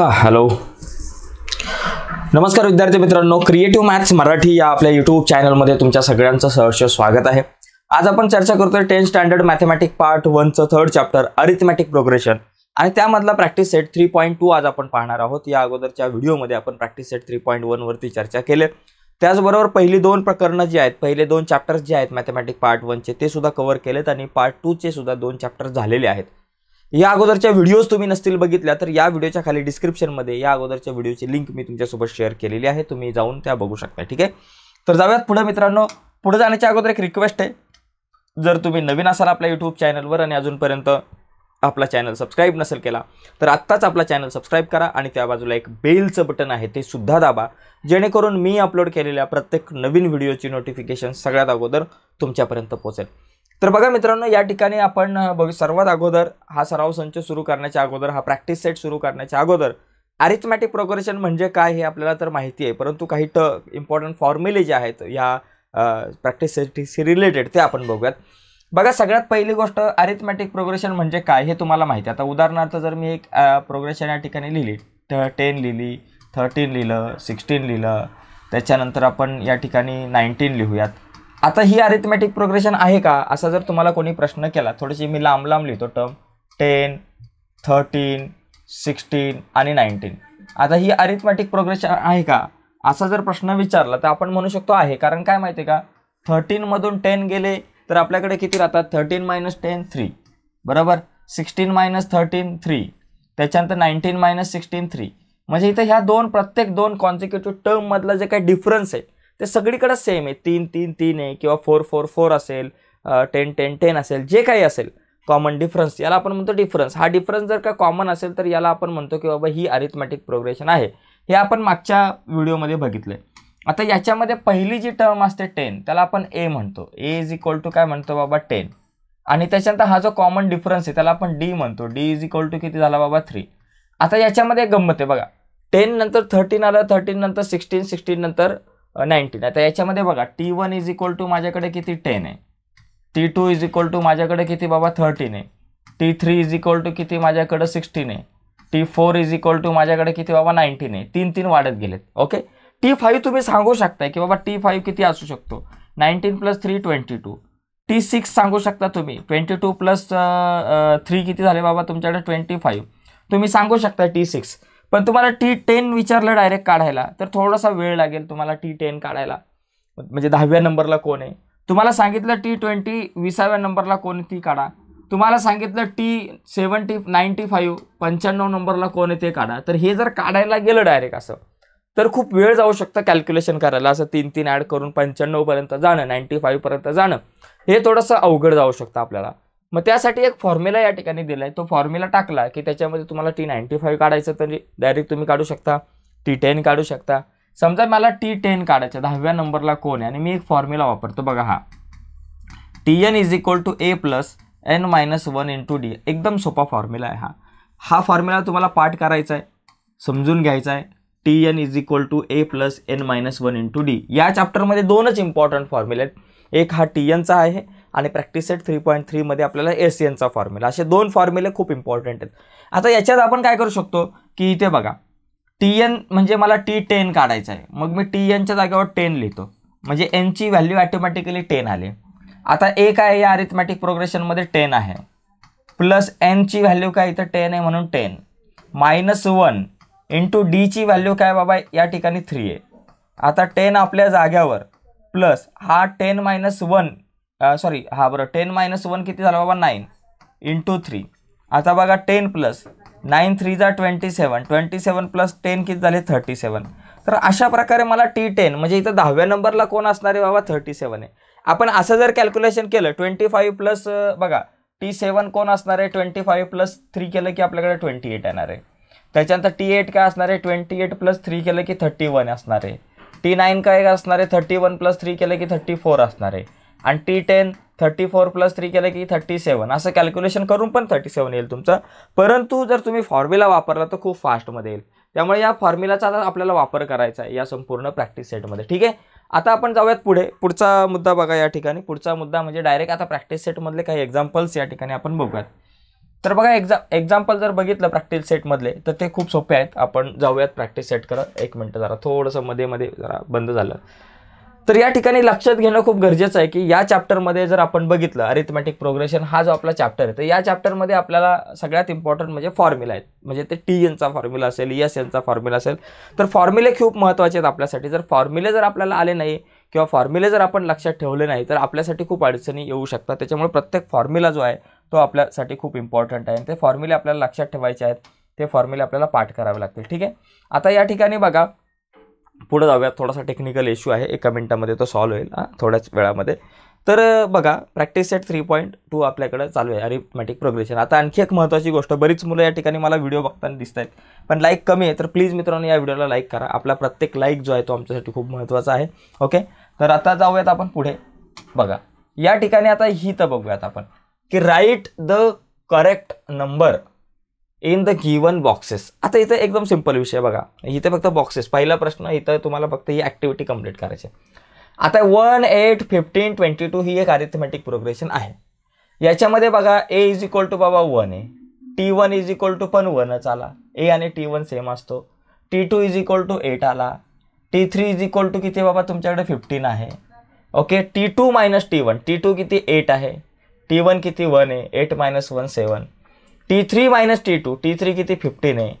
हा हॅलो नमस्कार विद्यार्थी मित्रांनो क्रिएटिव्ह मॅथ्स मराठी या आपल्या युट्यूब चॅनलमध्ये तुमच्या सगळ्यांचं सहर्ष स्वागत आहे. आज आपण चर्चा करतोय टेन्थ स्टँडर्ड मॅथमॅटिक पार्ट वनचं थर्ड चॅप्टर अरिथमॅटिक प्रोग्रेशन आणि त्यामधला practice set three point two आज आपण पाहणार आहोत. या अगोदरच्या व्हिडिओमध्ये आपण प्रॅक्टिस सेट थ्री पॉईंट वनवरती चर्चा केले. त्याचबरोबर पहिली दोन प्रकरणं जी आहेत पहिले दोन चॅप्टर्स जे आहेत मॅथमॅटिक पार्ट वनचे ते सुद्धा कव्हर केलेत आणि पार्ट टूचे सुद्धा दोन चॅप्टर्स झालेले आहेत. या अगोदरच्या व्हिडिओज तुम्ही नसतील बघितल्या तर या व्हिडिओच्या खाली डिस्क्रिप्शनमध्ये या अगोदरच्या व्हिडिओची लिंक मी तुमच्यासोबत शेअर केलेली आहे. तुम्ही जाऊन त्या बघू शकता ठीक आहे? तर जाऊयात पुढे मित्रांनो. पुढे जाण्याच्या अगोदर एक रिक्वेस्ट आहे. जर तुम्ही नवीन असाल आपल्या यूट्यूब चॅनलवर आणि अजूनपर्यंत आपला चॅनल सबस्क्राईब नसेल केला तर आत्ताच आपला चॅनल सबस्क्राईब करा आणि त्या बाजूला एक बेलचं बटन आहे ते सुद्धा दाबा. जेणेकरून मी अपलोड केलेल्या प्रत्येक नवीन व्हिडिओची नोटिफिकेशन सगळ्यात अगोदर तुमच्यापर्यंत पोहोचेल. तर बघा मित्रांनो या ठिकाणी आपण बघू बघ सर्वात अगोदर हा सराव संच सुरू करण्याच्या अगोदर हा प्रॅक्टिस सेट सुरू करण्याच्या अगोदर अरिथमॅटिक प्रोग्रेशन म्हणजे काय हे आपल्याला तर माहिती आहे. परंतु काही ट इम्पॉर्टंट फॉर्म्युले जे आहेत या प्रॅक्टिस सेटशी रिलेटेड ते आपण बघूयात. बघा सगळ्यात पहिली गोष्ट अरिथमॅटिक प्रोग्रेशन म्हणजे काय हे तुम्हाला माहिती आहे. आता उदाहरणार्थ जर मी एक प्रोग्रेशन या ठिकाणी लिहिली ट टेन लिहिली थर्टीन लिहिलं सिक्स्टीन लिहिलं त्याच्यानंतर आपण या ठिकाणी नाईन्टीन लिहूयात. आता ही अरिथमॅटिक प्रोग्रेशन आहे का? असा जर तुम्हाला कोणी प्रश्न केला थोडीशी मी लांब लांब लिहितो टर्म टेन थर्टीन सिक्स्टीन आणि नाईन्टीन आता ही अरिथमॅटिक प्रोग्रेशन आहे का? असा जर प्रश्न विचारला तर आपण म्हणू शकतो आहे. कारण काय माहिती आहे का थर्टीनमधून टेन गेले तर आपल्याकडे किती राहतात? थर्टीन मायनस टेन थ्री बरोबर? सिक्स्टीन मायनस थर्टीन थ्री त्याच्यानंतर नाईन्टीन मायनस सिक्स्टीन थ्री म्हणजे इथं ह्या दोन प्रत्येक दोन कॉन्सिक्युटिव्ह टर्ममधलं जे काही डिफरन्स आहे ते सगळीकडे सेम आहे. तीन तीन तीन आहे किंवा फोर फोर फोर असेल टेन टेन टेन असेल जे काही असेल कॉमन डिफरन्स याला आपण म्हणतो डिफरन्स हा डिफरन्स जर का कॉमन असेल तर याला आपण म्हणतो की बाबा ही अरिथमॅटिक प्रोग्रेशन आहे. हे आपण मागच्या व्हिडिओमध्ये बघितलं आता याच्यामध्ये पहिली जी टर्म असते टेन त्याला आपण ए म्हणतो. ए इज इक्वल टू काय म्हणतो बाबा? टेन आणि त्याच्यानंतर हा जो कॉमन डिफरन्स आहे त्याला आपण डी म्हणतो. डी इज इक्वल टू किती झाला बाबा? थ्री आता याच्यामध्ये गंमत आहे बघा. टेन नंतर थर्टीन आलं थर्टीन नंतर सिक्स्टीन सिक्स्टीन नंतर नाईन्टीन. आता याच्यामध्ये बघा T one is equal to माझ्याकडे किती टेन आहे. T two is equal to माझ्याकडे किती बाबा थर्टीन आहे. T three is equal to किती माझ्याकडे सिक्स्टीन आहे. T four is equal to माझ्याकडे किती बाबा नाईन्टीन आहे. तीन तीन वाढत गेलेत. ओके टी फाईव्ह तुम्ही सांगू शकताय की बाबा टी फाईव्ह किती असू शकतो? Nineteen plus three twenty two T six सांगू शकता तुम्ही? ट्वेंटी टू प्लस थ्री किती झाले बाबा तुमच्याकडे? ट्वेंटी फाईव्ह तुम्ही सांगू शकता टी सिक्स पण तुम्हाला टी टेन विचारलं डायरेक्ट काढायला तर थोडासा वेळ लागेल तुम्हाला टी टेन काढायला. म्हणजे दहाव्या नंबरला कोण आहे? तुम्हाला सांगितलं टी ट्वेंटी विसाव्या नंबरला कोण ती काढा. तुम्हाला सांगितलं टी सेवन्टी नाईन्टी फाईव्ह पंच्याण्णव नंबरला कोण आहे ते काढा. तर हे जर काढायला गेलं डायरेक्ट असं तर खूप वेळ जाऊ शकतं कॅल्क्युलेशन करायला. असं तीन तीन ॲड करून पंच्याण्णवपर्यंत जाणं नाईन्टी फाईव्हपर्यंत जाणं हे थोडंसं अवघड जाऊ शकतं आपल्याला. मग त्यासाठी एक फॉर्म्युला या ठिकाणी दिला आहे तो फॉर्म्युला टाकला की त्याच्यामध्ये तुम्हाला टी नाईन्टी फाईव्ह काढायचं तरी डायरेक्ट तुम्ही काढू शकता. टी टेन काढू शकता. समजा मला टी टेन काढायचं दहाव्या नंबरला कोण आहे? आणि मी एक फॉर्म्युला वापरतो. बघा हा. T N is equal to A plus N minus one into D एकदम सोपा फॉर्म्युला आहे हा. हा फॉर्म्युला तुम्हाला पाठ करायचा आहे. समजून घ्यायचा आहे. T N is equal to A plus N minus one into D या चॅप्टरमध्ये दोनच इम्पॉर्टंट फॉर्म्युले आहेत. एक हा टी एनचा आहे. आणि प्रॅक्टिस सेट थ्री पॉईंट थ्रीमध्ये आपल्याला एस एनचा फॉर्म्युला असे दोन फॉर्म्युले खूप इम्पॉर्टंट आहेत. आता याच्यात आपण काय करू शकतो? की इथे बघा. टी एन म्हणजे मला टी टेन काढायचं आहे. मग मी टी एनच्या जागेवर टेन लिहितो. म्हणजे एनची व्हॅल्यू ॲटोमॅटिकली टेन आली. आता ए काय या अरिथमॅटिक प्रोग्रेशनमध्ये टेन आहे. प्लस एनची व्हॅल्यू काय? इथं टेन आहे म्हणून टेन मायनस वन इंटू डीची व्हॅल्यू काय बाबा? या ठिकाणी थ्री आहे. आता टेन आपल्या जाग्यावर. प्लस हा टेन मायनस वन सॉरी हा बरं टेन मायनस वन किती झालं बाबा? नाईन इंटू थ्री आता बघा टेन प्लस नाईन थ्री जा twenty seven twenty seven plus ten किती झाले? थर्टी सेवन तर अशा प्रकारे मला टी टेन म्हणजे इथं दहाव्या नंबरला कोण असणार आहे बाबा? थर्टी सेवन आहे. आपण असं जर कॅल्क्युलेशन केलं ट्वेंटी फाईव्ह प्लस बघा टी सेवन कोण असणार आहे? ट्वेंटी फाईव्ह प्लस थ्री केलं की आपल्याकडे ट्वेंटी एट येणार आहे. त्याच्यानंतर टी एट काय असणार आहे? ट्वेंटी एट प्लस थ्री केलं की थर्टी वन असणार आहे. टी नाईन काय असणार आहे? थर्टी वन प्लस थ्री केलं की थर्टी फोर असणार आहे. आणि T ten thirty four plus three केलं की थर्टी सेवन असं कॅल्क्युलेशन करून पण थर्टी सेवन येईल तुमचं. परंतु जर तुम्ही फॉर्म्युला वापरला तर खूप फास्टमध्ये येईल. त्यामुळे या फॉर्म्युलाचा आता आपल्याला वापर करायचा आहे या संपूर्ण प्रॅक्टिस सेटमध्ये ठीक आहे? आता आपण जाऊयात पुढे. पुढचा मुद्दा बघा या ठिकाणी. पुढचा मुद्दा म्हणजे डायरेक्ट आता प्रॅक्टिस सेटमधले काही एक्झाम्पल्स या ठिकाणी आपण बघूयात. तर बघा एक्झा एक्झाम्पल जर बघितलं प्रॅक्टिस सेटमधले तर ते खूप सोपे आहेत. आपण जाऊयात प्रॅक्टिस सेट करत. एक मिनटं जरा थोडंसं मध्ये मध्ये जरा बंद झालं. तर या ठिकाणी लक्षात घेणं खूप गरजेचं आहे की या चॅप्टरमध्ये जर आपण बघितलं अरिथमॅटिक प्रोग्रेशन हा जो आपला चॅप्टर आहे तर या चॅप्टरमध्ये आपल्याला सगळ्यात इम्पॉर्टंट म्हणजे फॉर्म्युला आहेत. म्हणजे ते टी एनचा फॉर्म्युला असेल एस एनचा फॉर्म्युला असेल. तर फॉर्म्युले खूप महत्त्वाचे आहेत आपल्यासाठी. जर फॉर्म्युले जर आपल्याला आले नाही किंवा फॉर्म्युले जर आपण लक्षात ठेवले नाही तर आपल्यासाठी खूप अडचणी येऊ शकतात. त्याच्यामुळे प्रत्येक फॉर्म्युला जो आहे तो आपल्यासाठी खूप इम्पॉर्टंट आहे. ते फॉर्म्युले आपल्याला लक्षात ठेवायचे आहेत. ते फॉर्म्युले आपल्याला पाठ करावे लागतील. ठीक आहे? आता या ठिकाणी बघा. पुढं जाऊयात. थोडासा टेक्निकल इश्यू आहे. एका मिनटामध्ये तो सॉल्व्ह होईल. हां थोड्याच वेळामध्ये. तर बघा practice set three point two आपल्याकडे चालू आहे. अरिथमॅटिक प्रोग्रेशन आता आणखी एक महत्त्वाची गोष्ट. बरीच मुलं या ठिकाणी मला व्हिडिओ बघताना दिसत आहेत पण लाईक कमी आहे तर प्लीज मित्रांनो या व्हिडिओला लाईक करा. आपला प्रत्येक लाईक जो आहे तो आमच्यासाठी खूप महत्त्वाचा आहे. ओके तर आता जाऊयात आपण पुढे. बघा. या ठिकाणी आता ही तर बघूयात आपण. की write the correct number in the given boxes आता इथं एकदम सिंपल विषय बघा. इथे फक्त बॉक्सेस पहिला प्रश्न इथं तुम्हाला फक्त ही ॲक्टिव्हिटी कंप्लीट करायची आता one eight fifteen twenty two ही एक अरिथमॅटिक प्रोग्रेशन आहे. याच्यामध्ये बघा ए इज इक्वल टू बाबा वन आहे. T one is equal to पण वनच आला. ए आणि टी वन सेम असतो. T two is equal to eight आला. T three is equal to किती बाबा तुमच्याकडे फिफ्टीन आहे. Okay T two minus T one T two किती एट आहे. टी वन किती वन आहे. Eight minus one seven T three minus T two T three किती फिफ्टीन आहे?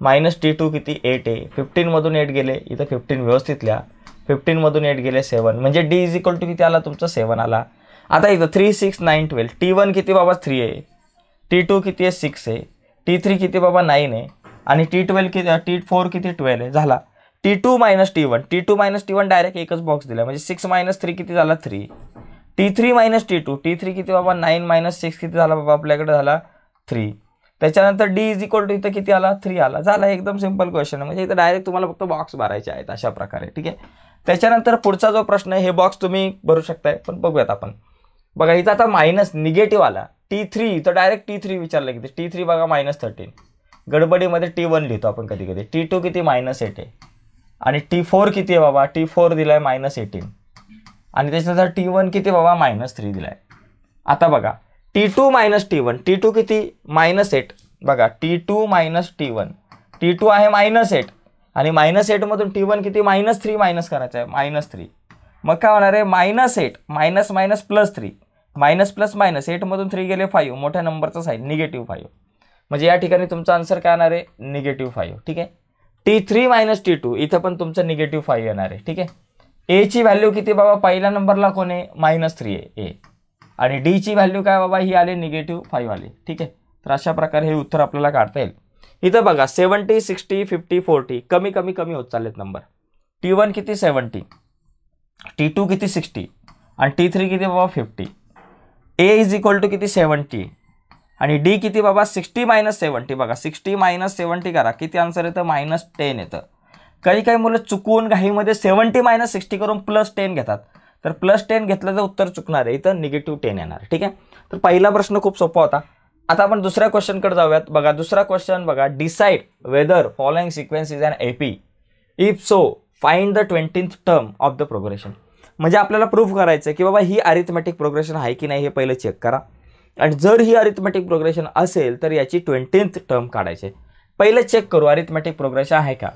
मायनस टी टू किती एट आहे? फिफ्टीनमधून एट गेले इथं फिफ्टीन व्यवस्थित लिहा. फिफ्टीनमधून एट गेले सेवन म्हणजे डी इज इक्वल टू किती आला? तुमचं सेवन आला. आता इथं three six nine twelve T one किती बाबा थ्री आहे? टी टू किती आहे? सिक्स आहे. टी थ्री किती बाबा नाईन आहे? आणि टी ट्वेल्व किती टी फोर किती ट्वेल्व आहे? झाला. T two minus T one T two minus T one direct एकच बॉक्स दिला. म्हणजे सिक्स मायनस थ्री किती झाला? Three T three minus T two T three किती बाबा? नाईन मायनस सिक्स किती झाला बाबा? आपल्याकडे झाला थ्री त्याच्यानंतर डी इज इक्वल टू इथं किती आला? थ्री आला. झाला एकदम सिंपल क्वेश्चन आहे म्हणजे इथं डायरेक्ट तुम्हाला फक्त बॉक्स भरायचे आहेत अशा प्रकारे ठीक आहे? त्याच्यानंतर पुढचा जो प्रश्न आहे हे बॉक्स तुम्ही भरू शकताय पण बघूयात आपण. बघा इथं आता मायनस निगेटिव्ह आला. टी थ्री इथं डायरेक्ट टी थ्री विचारलं किती? टी थ्री बघा मायनस थर्टीन गडबडीमध्ये टी वन लिहितो आपण कधी कधी टी टू किती? मायनस एट आहे आणि टी फोर किती आहे बाबा? टी फोर दिला आहे मायनस एटीन आणि त्याच्यानंतर टी वन किती बाबा? मायनस थ्री दिला आहे आता बघा. T two minus T one T two किती? मायनस एट बघा T two minus T one T two आहे मायनस एट आणि मायनस एटमधून टी वन किती? मायनस थ्री मायनस करायचं आहे. मायनस थ्री मग काय होणार आहे? Minus eight minus minus plus three minus plus minus एटमधून three गेले फाईव्ह मोठ्या नंबरचा साईन निगेटिव्ह फाईव्ह म्हणजे या ठिकाणी तुमचा आन्सर काय येणार आहे? निगेटिव्ह फाईव्ह ठीक आहे? T three minus T two इथं पण तुमचं निगेटिव्ह फाईव्ह येणार आहे. ठीक आहे? एची व्हॅल्यू किती बाबा? पहिल्या नंबरला कोण आहे? मायनस थ्री आहे. ए आणि डीची व्हॅल्यू काय बाबा? ही आली निगेटिव्ह फाईव्ह आली. ठीक आहे? तर अशा प्रकारे हे उत्तर आपल्याला काढता येईल. इथं बघा सेवन्टी सिक्स्टी फिफ्टी फोर्टी कमी कमी कमी होत चाललेत नंबर टी वन किती? सेवन्टी टी टू किती? सिक्स्टी आणि टी थ्री किती बाबा? Fifty A is equal to किती? सेवन्टी आणि डी किती बाबा? सिक्स्टी मायनस सेवन्टी बघा सिक्स्टी मायनस सेवन्टी करा. किती आन्सर येतं? मायनस टेन येतं. काही काही मुलं चुकून घाईमध्ये सेवन्टी मायनस सिक्स्टी करून प्लस टेन घेतात. तर प्लस टेन घेतलं तर उत्तर चुकणार आहे. इथं निगेटिव्ह टेन येणार. ठीक आहे? तर पहिला प्रश्न खूप सोपा होता. आता आपण दुसऱ्या क्वेश्चनकडे जाऊयात. बघा दुसरा क्वेश्चन बघा. Decide whether following sequence is an A P if so find the twentieth term of the progression म्हणजे आपल्याला प्रूव्ह करायचं आहे की बाबा ही अरिथमॅटिक प्रोग्रेशन आहे की नाही हे पहिलं चेक करा. आणि जर ही अरिथमॅटिक प्रोग्रेशन असेल तर याची ट्वेंटीन्थ टर्म काढायचे पहिलं चेक करू अरिथमॅटिक प्रोग्रेशन आहे का?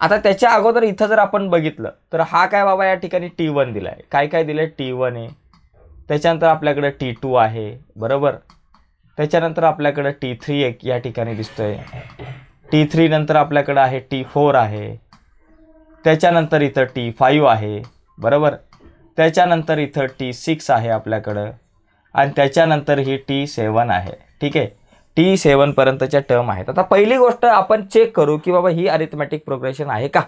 आता त्याच्या अगोदर इथं जर आपण बघितलं तर हा काय बाबा या ठिकाणी टी वन दिला आहे काय काय दिलं आहे टी वन आहे त्याच्यानंतर आपल्याकडं टी टू आहे. बरोबर? त्याच्यानंतर आपल्याकडं टी थ्री एक या ठिकाणी दिसतोय. टी थ्री नंतर आपल्याकडं आहे टी फोर आहे. त्याच्यानंतर इथं टी फाईव्ह आहे. बरोबर? त्याच्यानंतर इथं टी सिक्स आहे आपल्याकडं. आणि त्याच्यानंतर ही टी सेवन आहे. ठीक आहे? टी सेवनपर्यंतच्या टर्म आहेत. आता पहिली गोष्ट आपण चेक करू की बाबा ही अरिथमॅटिक प्रोग्रेशन आहे का?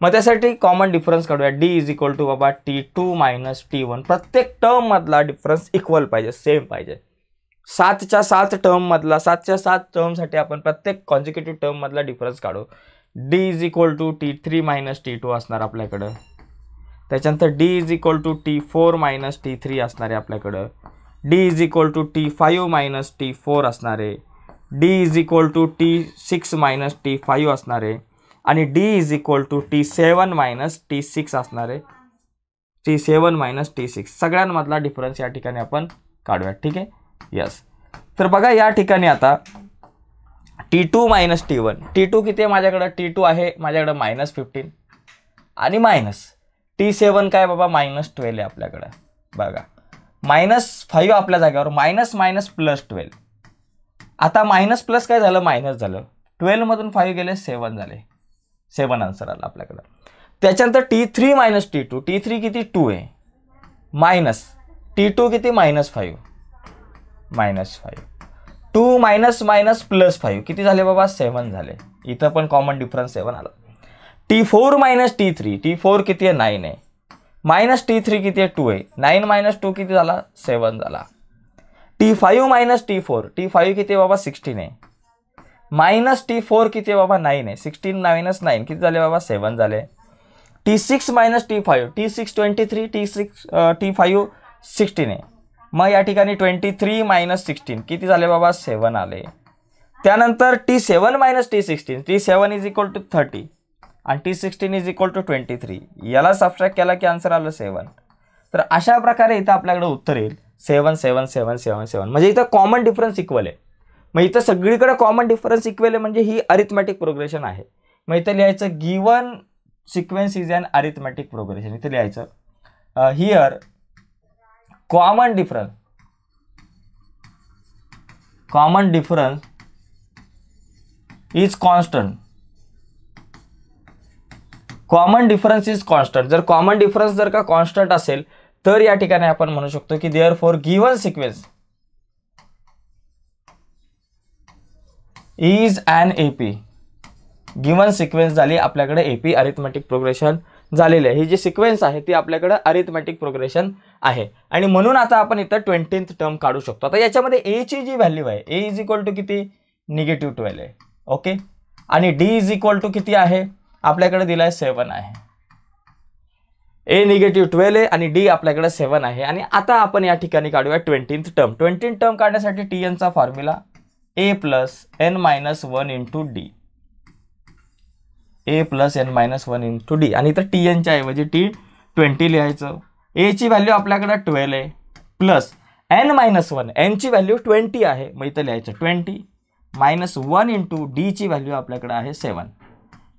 मग त्यासाठी कॉमन डिफरन्स काढूया. डी इज इक्वल टू बाबा T two minus T one प्रत्येक टर्ममधला डिफरन्स इक्वल पाहिजे सेम पाहिजे. सातच्या सात टर्ममधला सातच्या सात टर्मसाठी आपण प्रत्येक कॉन्झिक्युटिव्ह टर्ममधला डिफरन्स काढू. D is equal to T three minus T two असणार आपल्याकडं. त्याच्यानंतर D is equal to T four minus T three असणार आहे आपल्याकडं. D is equal to T five minus T four असणार आहे. D is equal to T six minus T five असणार आहे. आणि D is equal to T seven minus T six असणार आहे. T seven minus T six सगळ्यांमधला difference या ठिकाणी आपण काढूयात. ठीक आहे? यस तर बघा या ठिकाणी आता T two minus T one T two किती आहे माझ्याकडं? टी टू आहे. माझ्याकडं मायनस फिफ्टीन आणि मायनस टी सेवन काय बाबा? मायनस ट्वेल्व आहे आपल्याकडं. बघा. मायनस फाईव्ह आपल्या जागेवर. मायनस मायनस प्लस ट्वेल्व आता मायनस प्लस काय झालं? मायनस झालं. ट्वेल्वमधून फाईव्ह गेले सेवन झाले. सेवन आन्सर आला आपल्याकडं. त्याच्यानंतर T three minus T two T three किती? टू आहे. मायनस टी टू किती? Minus five minus five two minus minus plus five किती झाले बाबा? सेवन झाले. इथं पण कॉमन डिफरन्स सेवन आला. T four minus T three T four किती आहे? नाईन आहे. मायनस टी थ्री किती आहे? टू आहे. नाईन मायनस टू किती झाला? सेवन झाला. T five minus T four T five किती बाबा? सिक्स्टीन आहे. मायनस टी फोर किती बाबा? नाईन आहे. सिक्स्टीन मायनस नाईन किती झाले बाबा? सेवन झाले. T six minus T five T six twenty three T six T five sixteen आहे. मग या ठिकाणी ट्वेंटी थ्री मायनस सिक्स्टीन किती झाले बाबा? सेवन आले. त्यानंतर T seven minus T sixteen T seven is equal to thirty आणि T sixteen is equal to twenty three याला सबस्ट्रॅक्ट केला की आन्सर आलं सेवन तर अशा प्रकारे इथं आपल्याकडे उत्तर येईल. सेवन सेवन सेवन सेवन सेवन. म्हणजे इथं कॉमन डिफरन्स इक्वल आहे. मग इथं सगळीकडे कॉमन डिफरन्स इक्वल आहे म्हणजे ही अरिथमॅटिक प्रोग्रेशन आहे. मग इथं लिहायचं given sequence is an arithmetic progression इथं लिहायचं here common difference common difference is constant common difference is constant जर कॉमन डिफरन्स जर का कॉन्स्टंट असेल तर या ठिकाणी आपण म्हणू शकतो की there for given sequence is and AP given sequence झाली आपल्याकडे एपी अरिथमॅटिक प्रोग्रेशन झालेली आहे. ही जी सिक्वेन्स आहे ती आपल्याकडे अरिथमॅटिक प्रोग्रेशन आहे. आणि म्हणून आता आपण इथं ट्वेंटीन्थ टर्म काढू शकतो. आता याच्यामध्ये एची जी व्हॅल्यू आहे ए इज इक्वल टू किती? निगेटिव्ह ट्वेल्व आहे. ओके आणि डी इज इक्वल टू किती आहे? आपल्याकडे दिला आहे सेवन आहे. ए निगेटिव्ह ट्वेल्व आहे आणि डी आपल्याकडे सेवन आहे. आणि आता आपण या ठिकाणी काढूया ट्वेंटीन्थ टर्म ट्वेंटीन टर्म काढण्यासाठी T एनचा formula A plus N minus one into D A plus N minus one into D आणि इथं टी एनच्या ऐवजी टी ट्वेंटी लिहायचं. एची व्हॅल्यू आपल्याकडे ट्वेल्व आहे. प्लस एन मायनस वन एनची व्हॅल्यू ट्वेंटी आहे. मग इथं लिहायचं ट्वेंटी मायनस वन इंटू डीची व्हॅल्यू आपल्याकडे आहे सेवन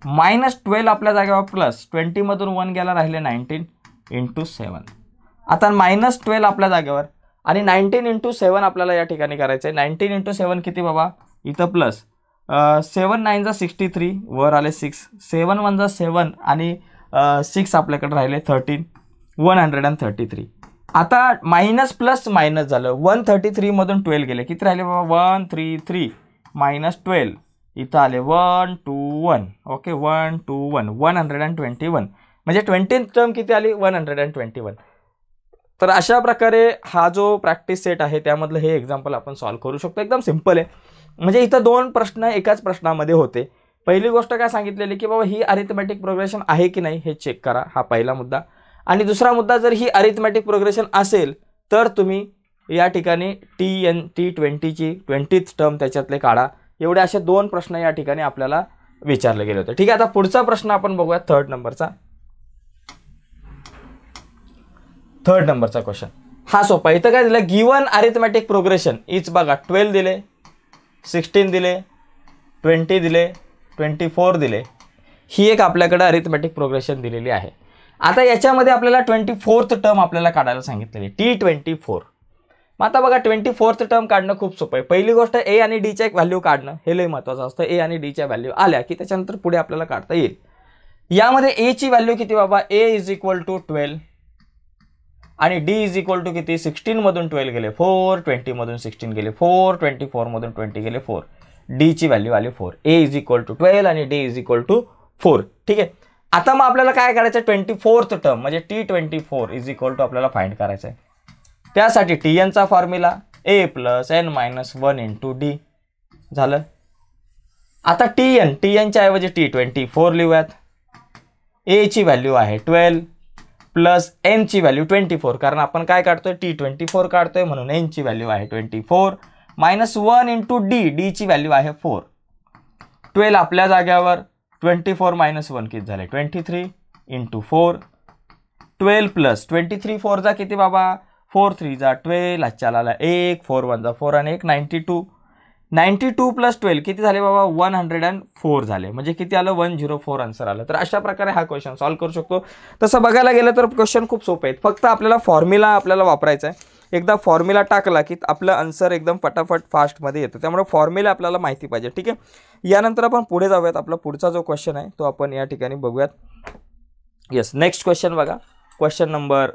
मायनस ट्वेल्व आपल्या जागेवर प्लस ट्वेंटीमधून वन गेला राहिले नाईन्टीन इंटू सेवन. आता मायनस ट्वेल्व आपल्या जागेवर आणि नाईन्टीन इंटू सेवन आपल्याला या ठिकाणी करायचं आहे नाईन्टीन इंटू सेवन किती बाबा? इथं प्लस. सेवन नाईन जा सिक्स्टी थ्री वर आले सिक्स. सेवन वन जा सेवन आणि सिक्स आपल्याकडे राहिले thirteen. One hundred and thirty three. आता मायनस प्लस मायनस झालं. वन थर्टी थ्रीमधून ट्वेल्व गेले. किती राहिले बाबा? One three three. Minus twelve. इथं आले. One two one okay one two one one hundred and twenty one म्हणजे ट्वेंटी टर्म किती आली? One hundred and twenty one तर अशा प्रकारे हा जो प्रॅक्टिस सेट आहे त्यामधलं हे एक्झाम्पल आपण सॉल्व्ह करू शकतो. एकदम सिंपल आहे. म्हणजे इथं दोन प्रश्न एकाच प्रश्नामध्ये होते. पहिली गोष्ट काय सांगितलेली की बाबा ही अरिथमॅटिक प्रोग्रेशन आहे की नाही हे चेक करा. हा पहिला मुद्दा. आणि दुसरा मुद्दा जर ही अरिथमॅटिक प्रोग्रेशन असेल तर तुम्ही या ठिकाणी टी एन टी ट्वेंटीची ट्वेंटीथ टर्म त्याच्यातले काढा. एवढे असे दोन प्रश्न या ठिकाणी आपल्याला विचारले गेले होते. ठीक आहे आता पुढचा प्रश्न आपण बघूया थर्ड नंबरचा थर्ड नंबरचा क्वेश्चन हा सोपा इथं काय दिलं गिवन अरिथमॅटिक प्रोग्रेशन इच बघा ट्वेल्व दिले सिक्स्टीन दिले ट्वेंटी दिले ट्वेंटी फोर दिले. ही एक आपल्याकडे अरिथमॅटिक प्रोग्रेशन दिलेली आहे. आता याच्यामध्ये आपल्याला ट्वेंटी फोर्थ टर्म आपल्याला काढायला सांगितलेली टी ट्वेंटी फोर मग आता बघा ट्वेंटी फोर्थ टर्म काढणं खूप सोपं आहे. पहिली गोष्ट ए आणि डीच्या एक व्हॅल्यू काढणं. हे लई महत्त्वाचं असतं. ए आणि डीच्या व्हॅल्यू आल्या की त्याच्यानंतर पुढे आपल्याला काढता येईल. यामध्ये एची व्हॅल्यू किती बाबा? A is equal to twelve आणि डी इज इक्वल टू किती? सिक्स्टीनमधून ट्वेल्व गेले फोर ट्वेंटीमधून सिक्स्टीन गेले फोर ट्वेंटी फोरमधून ट्वेंटी गेले फोर डीची व्हॅल्यू आली four A is equal to twelve आणि D is equal to four ठीक आहे? आता मग आपल्याला काय करायचं ट्वेंटी फोर्थ टर्म म्हणजे T twenty four is equal to आपल्याला फाईंड करायचं आहे त्यासाठी T एनचा formula A plus n minus one into d झालं? आता टी एन टी एनच्या ऐवजी टी ट्वेंटी फोर लिहूयात एची व्हॅल्यू आहे ट्वेल्व प्लस एनची व्हॅल्यू ट्वेंटी फोर कारण आपण काय काढतोय? टी ट्वेंटी फोर काढतोय म्हणून एनची व्हॅल्यू आहे twenty four minus one into d डीची value आहे फोर ट्वेल्व आपल्या जाग्यावर. ट्वेंटी फोर मायनस वन किती झाले? Twenty three into four twelve plus twenty three फोरचा किती बाबा? फोर थ्री जा ट्वेल्व आजच्या आला एक फोर वन जा. फोर आणि एक ninety two ninety two plus twelve किती झाले बाबा? वन हंड्रेड अँड फोर झाले. म्हणजे किती आलं? वन झिरो फोर आन्सर आलं. तर अशा प्रकारे हा क्वेश्चन सॉल्व्ह करू शकतो. तसं बघायला गेलं तर क्वेश्चन खूप सोपे आहेत. फक्त आपल्याला फॉर्म्युला आपल्याला वापरायचा आहे. एकदा फॉर्म्युला टाकला की आपलं आन्सर एकदम फटाफट फास्टमध्ये येतं. त्यामुळे फॉर्म्युला आपल्याला माहिती पाहिजे. ठीक आहे? यानंतर आपण पुढे जाऊयात. आपला पुढचा जो क्वेश्चन आहे तो आपण या ठिकाणी बघूयात. येस नेक्स्ट क्वेश्चन बघा. क्वेश्चन नंबर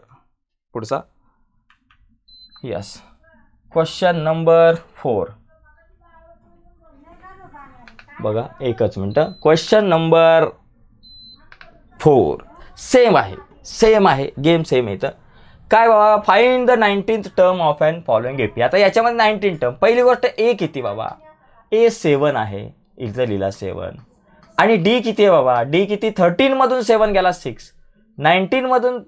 पुढचा. यस क्वेश्चन नंबर फोर बघा एकच मिनटं. क्वेश्चन नंबर फोर सेम आहे. सेम आहे. गेम सेम येतं काय बाबा? Find the nineteenth term of and following AP आता याच्यामध्ये नाईन्टीन टर्म पहिली गोष्ट ए किती बाबा? ए सेवन आहे. इथं लिहिला सेवन आणि डी किती आहे बाबा? डी किती? थर्टीनमधून सेवन गेला सिक्स नाईन्टीनमधून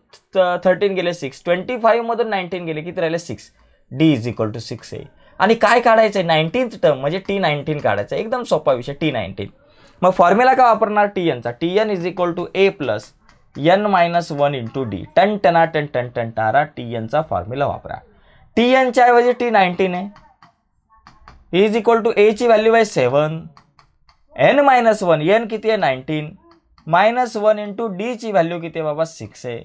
थर्टीन गेले सिक्स ट्वेंटी फाईव्हमधून नाईन्टीन गेले. किती राहिले? Six d is equal to six आहे आणि काय म्हणजे काढायचं आहे नाईन्टीन्थ टर्म म्हणजे टी नाईन्टीन काढायचं. आहे एकदम सोपा विषय टी नाईन्टीन मग फॉर्म्युला का वापरणार? T एनचा t n is equal to a plus n minus one into d ton टना टन टन टन टारा टी एनचा फॉर्म्युला वापरा. टी एनच्या ऐवजी टी नाईन्टीन आहे इज इक्वल टू एची व्हॅल्यू आहे seven n minus one n किती आहे? नाईन्टीन मायनस वन इंटू डीची व्हॅल्यू किती बाबा? सिक्स आहे.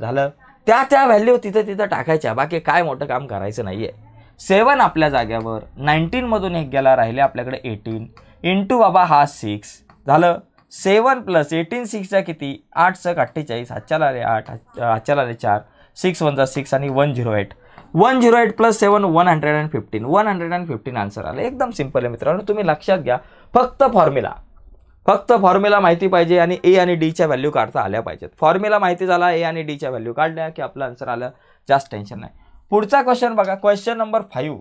झालं? त्या त्या व्हॅल्यू तिथं तिथं टाकायच्या. बाकी काय मोठं काम करायचं नाही आहे सेवन आपल्या जाग्यावर नाईन्टीनमधून एक गेला राहिले आपल्याकडे एटीन. इंटू बाबा हा सिक्स. झालं? सेवन प्लस एटीन सिक्सचा किती? आठ सक अठ्ठेचाळीस. हातच्याला आले आठ हातच्याला आले चार. सिक्स वनचा सिक्स आणि one zero eight. One zero eight plus seven one hundred and fifteen. One hundred and fifteen answer आलं. एकदम सिंपल आहे मित्रांनो. तुम्ही लक्षात घ्या. फक्त फॉर्म्युला फक्त फॉर्म्युला माहिती पाहिजे आणि ए आणि डीच्या व्हॅल्यू काढता आल्या पाहिजेत. फॉर्म्युला माहिती झाला ए आणि डीच्या व्हॅल्यू काढल्या की आपलं आन्सर आलं जास्त टेन्शन नाही. पुढचा क्वेश्चन बघा क्वेश्चन नंबर फाईव्ह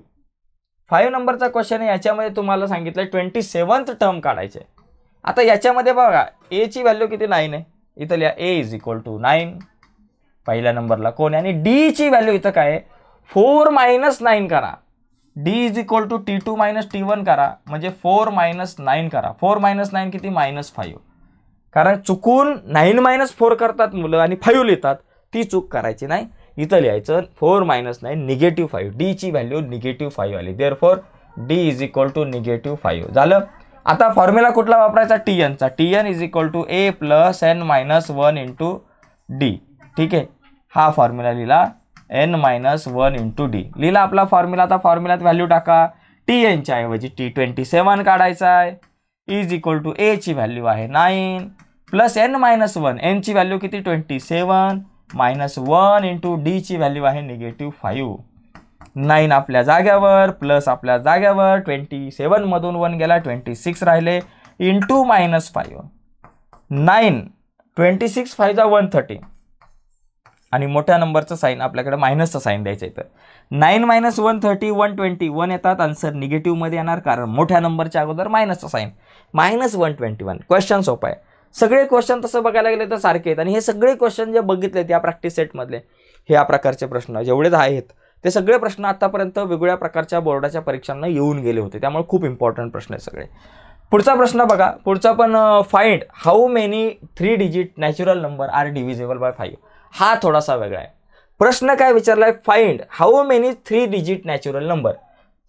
फाईव्ह नंबरचा क्वेश्चन आहे याच्यामध्ये तुम्हाला सांगितलं ट्वेंटी सेवन्थ टर्म काढायचे. आता याच्यामध्ये बघा एची व्हॅल्यू किती? नाईन आहे. इथं लिहा a is equal to nine पहिल्या नंबरला कोण आहे? आणि डीची व्हॅल्यू इथं काय आहे? फोर मायनस नाईन करा. D is equal to t two minus t one करा म्हणजे फोर मायनस नाईन करा. फोर मायनस नाईन किती? मायनस फाईव्ह कारण चुकून नाईन मायनस फोर करतात मुलं आणि फाईव्ह लिहितात. ती चूक करायची नाही. इथं लिहायचं four minus nine negative five डीची value negative five आली. Therefore d is equal to negative five झालं? आता फॉर्म्युला कुठला वापरायचा? T एनचा t n is equal to a plus n minus one into d ठीक आहे? हा फॉर्म्युला लिहिला. N minus one into d. लिहिला आपला फॉर्म्युला आता फॉर्म्युलात व्हॅल्यू टाका. टी एनच्या ऐवजी टी ट्वेंटी सेवन काढायचा आहे. इज इक्वल टू एची व्हॅल्यू आहे nine plus n minus one एनची value किती? Twenty seven minus one into डीची value आहे निगेटिव्ह फाईव्ह नाईन आपल्या जाग्यावर प्लस आपल्या जाग्यावर ट्वेंटी सेवनमधून वन गेला ट्वेंटी सिक्स राहिले. Into minus five nine twenty six फायचा one thirty आणि मोठ्या नंबरचं साईन आपल्याकडे मायनसचं साईन द्यायचं आहे तर nine minus one thirty one twenty one येतात आन्सर निगेटिव्हमध्ये येणार कारण मोठ्या नंबरच्या अगोदर मायनसचं sign minus one twenty one question सोपं आहे. सगळे क्वेश्चन तसं बघायला गेले तर सारखे आहेत. आणि हे सगळे क्वेश्चन जे बघितले या प्रॅक्टिस सेटमधले हे या प्रकारचे प्रश्न जेवढे आहेत ते सगळे प्रश्न आत्तापर्यंत वेगवेगळ्या प्रकारच्या बोर्डाच्या परीक्षांना येऊन गेले होते. त्यामुळे खूप इम्पॉर्टंट प्रश्न आहे सगळे. पुढचा प्रश्न बघा. पुढचा पण find how many three digit natural number are divisible by five हा थोडासा वेगळा आहे. प्रश्न काय विचारला आहे find how many three digit natural number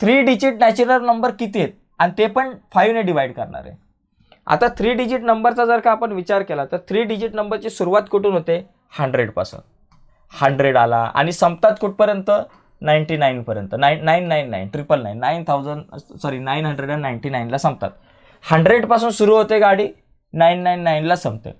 three digit natural number किती आहेत? आणि ते पण फाईव्हने डिवाइड करणार आहे. आता थ्री डिजिट नंबरचा जर का आपण विचार केला तर थ्री डिजिट नंबरची सुरुवात कुठून होते? हंड्रेडपासून हंड्रेड आला आणि संपतात कुठपर्यंत? Ninety नाईनपर्यंत nine nine nine nine triple nine nine thousand sorry nine hundred and ninety नाईनला संपतात. हंड्रेडपासून सुरू होते गाडी नाईन नाईन नाईनला संपते.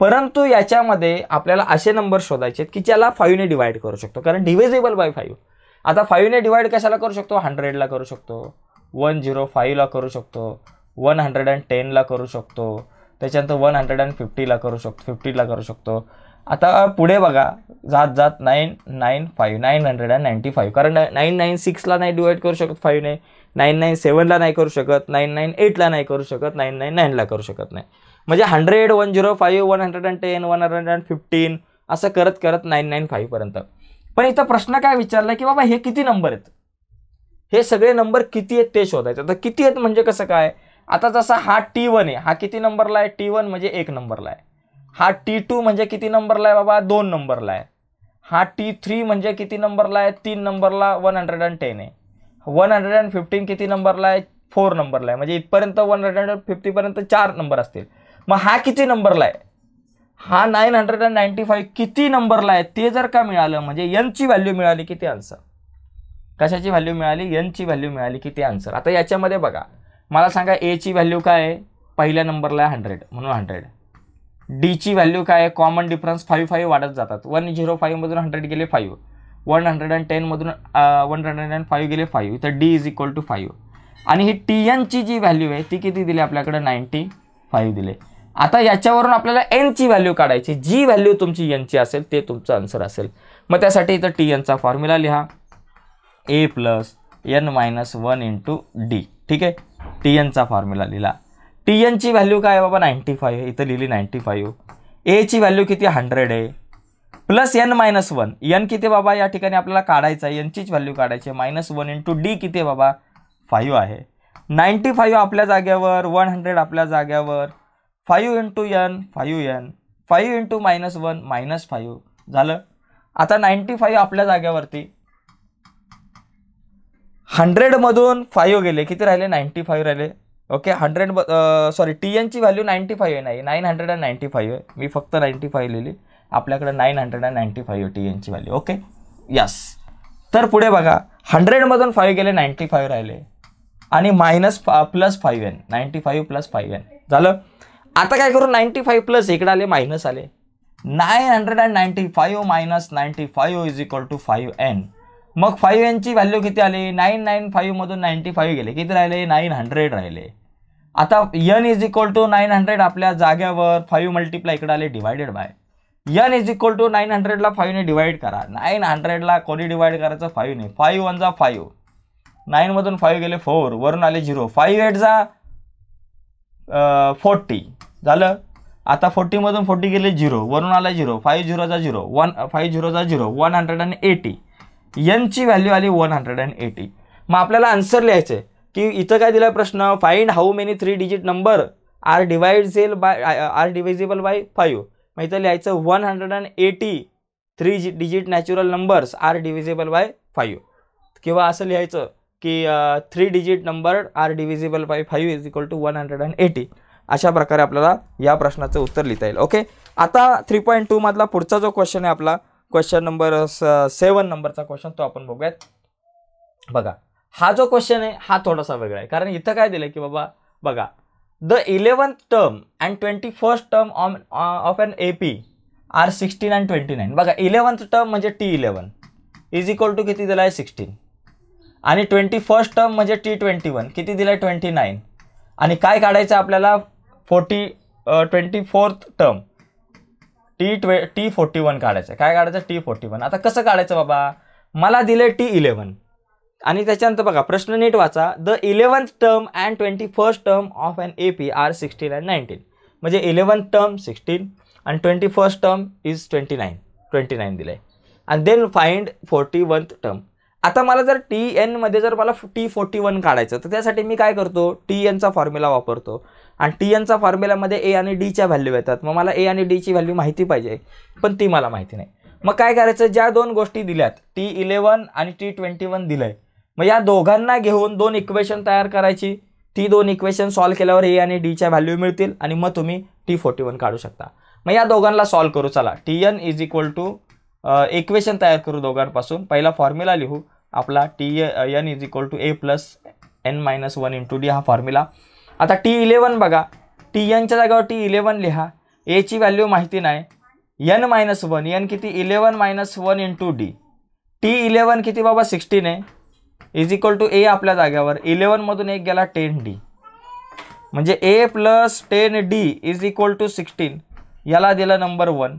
परंतु याच्यामध्ये आपल्याला असे नंबर शोधायचे आहेत की ज्याला फाईव्हने डिवाईड करू शकतो. कारण डिव्हिजेबल बाय फाईव्ह आता फाईव्हने डिवाईड कशाला करू शकतो? हंड्रेडला करू शकतो. वन झिरो फाईव्हला करू शकतो. वन हंड्रेड अँड टेनला करू शकतो. त्याच्यानंतर वन हंड्रेड अँड फिफ्टीला करू शकतो. फिफ्टीला करू शकतो. आता पुढे बघा. जात जात nine nine five nine hundred and ninety five कारण नाईन नाईन सिक्सला नाही डिवाईड करू शकत फाईव्हने नाईन नाईन सेवनला नाही करू शकत. नाईन नाईन एटला नाही करू शकत. नाईन नाईन नाईनला करू शकत नाही. म्हणजे hundred one zero five one hundred and ten one hundred and fifteen असं करत करत नाईन नाईन फाईव्हपर्यंत पण इथं प्रश्न काय विचारला की बाबा हे किती नंबर आहेत? हे सगळे नंबर किती आहेत ते शोधायचे. आता किती आहेत म्हणजे कसं काय? आता जसा हा टी वन आहे हा किती नंबरला आहे? टी वन म्हणजे एक नंबरला आहे. हा टी टू म्हणजे किती नंबरला आहे बाबा? दोन नंबरला आहे. हा टी थ्री म्हणजे किती नंबरला आहे? तीन नंबरला वन हंड्रेड अँड टेन आहे. वन हंड्रेड अँड फिफ्टीन किती नंबरला आहे? फोर नंबरला आहे. म्हणजे इथपर्यंत वन हंड्रेड अँड फिफ्टीपर्यंत चार नंबर असतील. मग हा किती नंबरला आहे? हा nine hundred and ninety five किती नंबरला आहे? ते जर का मिळालं म्हणजे एनची व्हॅल्यू मिळाली किती आन्सर कशाची व्हॅल्यू मिळाली? एनची व्हॅल्यू मिळाली किती आन्सर आता याच्यामध्ये बघा. मला सांगा एची व्हॅल्यू काय आहे? पहिल्या नंबरला आहे हंड्रेड म्हणून हंड्रेड डीची व्हॅल्यू काय आहे? कॉमन डिफरन्स फाईव्ह फाईव्ह वाढत जातात. वन झिरो फाईव्हमधून हंड्रेड गेले फाईव्ह वन हंड्रेड अँड टेनमधून वन हंड्रेड अँड फाईव्ह गेले फाईव्ह तर d is equal to five आणि ही टी एनची जी व्हॅल्यू आहे ती किती दिली आपल्याकडे? नाईन्टी फाईव्ह दिले. आता याच्यावरून आपल्याला एनची व्हॅल्यू काढायची. जी व्हॅल्यू तुमची एनची असेल ते तुमचं आन्सर असेल. मग त्यासाठी इथं टी एनचा फॉर्म्युला लिहा. A plus n minus one into d ठीक आहे? टी एनचा फॉर्म्युला लिहिला. टी एनची व्हॅल्यू काय आहे बाबा? नाईन्टी फाईव्ह इथं लिहिली नाईन्टी फाईव्ह एची व्हॅल्यू किती? हंड्रेड आहे. Plus n minus one n किती बाबा? या ठिकाणी आपल्याला काढायचं आहे. एनचीच व्हॅल्यू काढायची आहे. मायनस वन इंटू डी किती बाबा? फाईव्ह आहे. नाईन्टी फाईव्ह आपल्या जाग्यावर वन हंड्रेड आपल्या जाग्यावर. Five into n five n five into minus one minus five. झालं? आता नाईन्टी फाईव्ह आपल्या जाग्यावरती हंड्रेडमधून फाईव्ह गेले. किती राहिले? नाईन्टी फाईव्ह राहिले. ओके? हंड्रेड सॉरी टी एनची व्हॅल्यू नाईन्टी फाईव्ह नाही nine hundred and ninety five आहे. मी फक्त नाईन्टी फाईव्ह लिहिली. आपल्याकडे nine hundred and ninety five t एनची value. Okay? Yes तर पुढे बघा. हंड्रेडमधून फाईव्ह गेले नाईन्टी फाईव्ह राहिले. आणि minus plus five n ninety five plus five n झालं? आता काय करू? नाईन्टी फाईव्ह प्लस इकडे आले मायनस आले. Nine hundred and ninety five minus ninety five is equal to five n मग फाईव्ह एनची व्हॅल्यू किती आली? नाईन नाईन फाईव्हमधून नाईन्टी फाईव्ह गेले. किती राहिले? नाईन हंड्रेड राहिले. आता n is equal to nine hundred आपल्या जाग्यावर फाईव्ह मल्टिप्लाय इकडे आले divided by n is equal to nine हंड्रेडला फाईव्हने डिवाईड करा. नाईन हंड्रेडला कोणी डिवाईड करायचं? फाईव्हने फाईव्ह वन जा फाईव्ह नाईनमधून फाईव्ह गेले फोर वरून आले झिरो फाईव्ह एट जा फोर्टी झालं? आता फोर्टीमधून फोर्टी गेले झिरो वरून आला झिरो फाईव्ह झिरोचा zero one five झिरोचा zero one hundred and eighty एनची value आली वन हंड्रेड अँड एटी मग आपल्याला आन्सर लिहायचं आहे की इथं काय दिला प्रश्न? Find how many three digit number are dividable by are divisible by five मग इथं लिहायचं one hundred and eighty three digit natural numbers are divisible by five किंवा असं लिहायचं की three digit number are divisible by five is equal to one hundred and eighty अशा प्रकारे आपल्याला या प्रश्नाचं उत्तर लिहिता येईल. ओके आता थ्री पॉईंट टूमधला पुढचा जो क्वेश्चन आहे आपला क्वेश्चन नंबर सेवन नंबरचा क्वेश्चन तो आपण बघूयात. बघा हा जो क्वेश्चन आहे हा थोडासा वेगळा आहे. कारण इथं काय दिलं की बाबा बघा the eleventh term and twenty first term on of an A P are sixteen and twenty nine बघा इलेवन्थ टर्म म्हणजे t eleven is equal to किती दिला आहे सिक्स्टीन आणि ट्वेंटी फर्स्ट टर्म म्हणजे टी ट्वेंटी वन किती दिलं आहे ट्वेंटी नाईन आणि काय काढायचं आपल्याला? Forty twenty fourth term. T ट्वे T forty one काढायचं. काय काढायचं? T forty one. आता कसं काढायचं बाबा? मला दिलं टी इलेवन आणि त्याच्यानंतर बघा प्रश्न नीट वाचा. The eleventh term and twenty first term of and A P are sixteen and nineteen. म्हणजे इलेवन्थ टर्म सिक्स्टीन आणि twenty first term is twenty nine. Twenty nine दिलं आहे आणि then find forty oneth term. आता मला जर T एनमध्ये जर मला टी फोर्टी वन काढायचं तर त्यासाठी मी काय करतो? टी एनचा फॉर्म्युला वापरतो. आणि टी एनचा फॉर्म्युलामध्ये ए आणि डीच्या व्हॅल्यू येतात. मग मला ए आणि डीची व्हॅल्यू माहिती पाहिजे. पण ती मला माहिती नाही. मग काय करायचं? ज्या दोन गोष्टी दिल्यात टी इलेवन आणि टी ट्वेंटी वन दिलं आहे मग या दोघांना घेऊन दोन इक्वेशन तयार करायची. ती दोन इक्वेशन सॉल्व केल्यावर ए आणि डीच्या व्हॅल्यू मिळतील आणि मग तुम्ही टी फोर्टी वन काढू शकता. मग या दोघांना सॉल्व करू. चला. T n is equal to equation तयार करू दोघांपासून. पहिला फॉर्म्युला लिहू. आपला t n is equal to a plus n minus one into d हा फॉर्म्युला आता टी इलेवन बघा. टी एनच्या जागेवर टी इलेवन लिहा. एची व्हॅल्यू माहिती नाही. एन मायनस वन एन किती? Eleven minus one into d t eleven किती बाबा? सिक्स्टीन आहे. इज इक्वल टू ए आपल्या जाग्यावर इलेवनमधून एक गेला टेन डी म्हणजे a plus ten d is equal to sixteen याला दिलं नंबर वन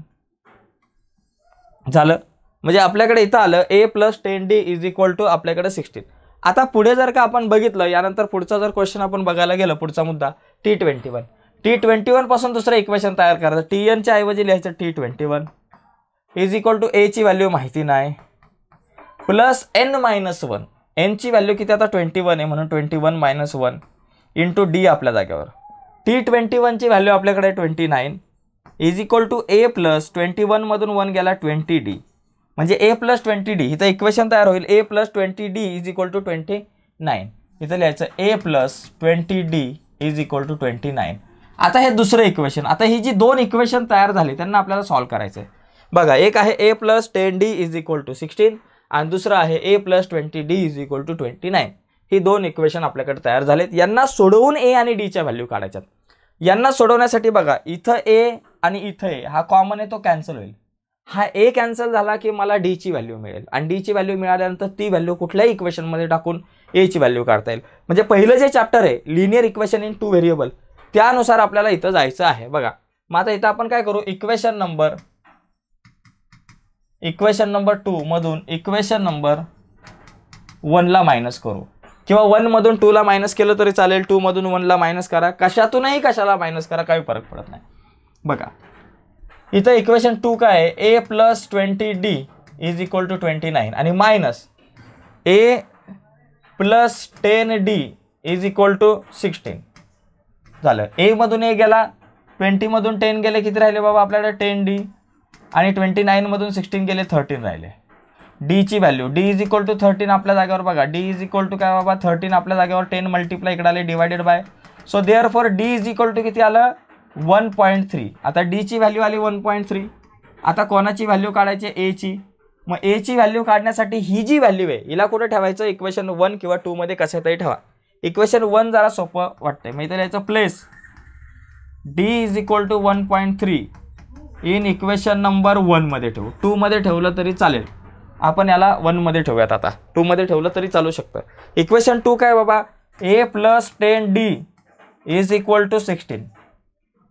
झालं. म्हणजे आपल्याकडे इथं आलं a plus ten d is equal to आपल्याकडे सिक्स्टीन आता पुढे जर का आपण बघितलं यानंतर पुढचा जर क्वेश्चन आपण बघायला गेलं पुढचा मुद्दा t twenty one t twenty वनपासून दुसरं इक्वेशन तयार करायचं. टी एनच्या ऐवजी लिहायचं t twenty one is equal to एची व्हॅल्यू माहिती नाही. प्लस एन मायनस वन एनची व्हॅल्यू किती आता? ट्वेंटी वन आहे. म्हणून twenty one minus one into d आपल्या जागेवर. टी ट्वेंटी वनची व्हॅल्यू आपल्याकडे twenty nine is equal to a plus twenty वनमधून one गेला ट्वेंटी डी म्हणजे ए प्लस ट्वेंटी डी इथं इक्वेशन तयार होईल. A plus twenty d is equal to twenty nine इथं लिहायचं a plus twenty d is equal to twenty nine आता हे दुसरं इक्वेशन आता ही जी दोन इक्वेशन तयार झाली त्यांना आपल्याला सॉल्व करायचं आहे बघा एक आहे A plus ten D is equal to sixteen आणि दुसरं आहे A plus twenty D is equal to twenty nine ही दोन इक्वेशन आपल्याकडे तयार झालेत. यांना सोडवून ए आणि डीच्या व्हॅल्यू काढायच्यात. यांना सोडवण्यासाठी बघा इथं ए आणि इथं आहे हा कॉमन आहे तो कॅन्सल होईल. हा ए कॅन्सल झाला की मला डीची व्हॅल्यू मिळेल. आणि डीची व्हॅल्यू मिळाल्यानंतर ती व्हॅल्यू कुठल्याही इक्वेशनमध्ये टाकून एची व्हॅल्यू काढता येईल. म्हणजे पहिलं जे चॅप्टर आहे linear equation in two variable त्यानुसार आपल्याला इथं जायचं आहे. बघा. मग आता इथं आपण काय करू? Equation number equation number two मधून इक्वेशन नंबर वनला मायनस करू. किंवा वनमधून टूला मायनस केलं तरी चालेल टूमधून वनला मायनस करा. कशातूनही कशाला मायनस करा काही फरक पडत नाही. बघा. इथं इक्वेशन टू काय आहे? A plus twenty D is equal to twenty nine आणि minus A plus ten D is equal to sixteen झालं. एमधून ए गेला ट्वेंटीमधून टेन गेले किती राहिले बाबा आपल्याकडे? टेन डी आणि ट्वेंटी नाईनमधून सिक्स्टीन गेले थर्टीन राहिले. डीची value D is equal to thirteen आपल्या जागेवर बघा. डी इज इक्वल टू काय बाबा? थर्टीन आपल्या जागेवर टेन मल्टिप्लाय इकडे आले divided by so therefore D is equal to किती आलं? वन पॉईंट थ्री आता डीची व्हॅल्यू आली वन पॉईंट थ्री आता कोणाची व्हॅल्यू काढायची? एची मग एची व्हॅल्यू काढण्यासाठी ही जी व्हॅल्यू आहे हिला कुठे ठेवायचं? इक्वेशन वन किंवा टूमध्ये कसं तरी ठेवा. इक्वेशन वन जरा सोपं वाटतंय. मग इथे याचं place D is equal to one point three in equation number वनमध्ये ठेवू. टूमध्ये ठेवलं तरी चालेल. आपण याला वनमध्ये ठेवूयात आता. टूमध्ये ठेवलं तरी चालू शकतं. इक्वेशन टू काय बाबा? A plus ten D is equal to sixteen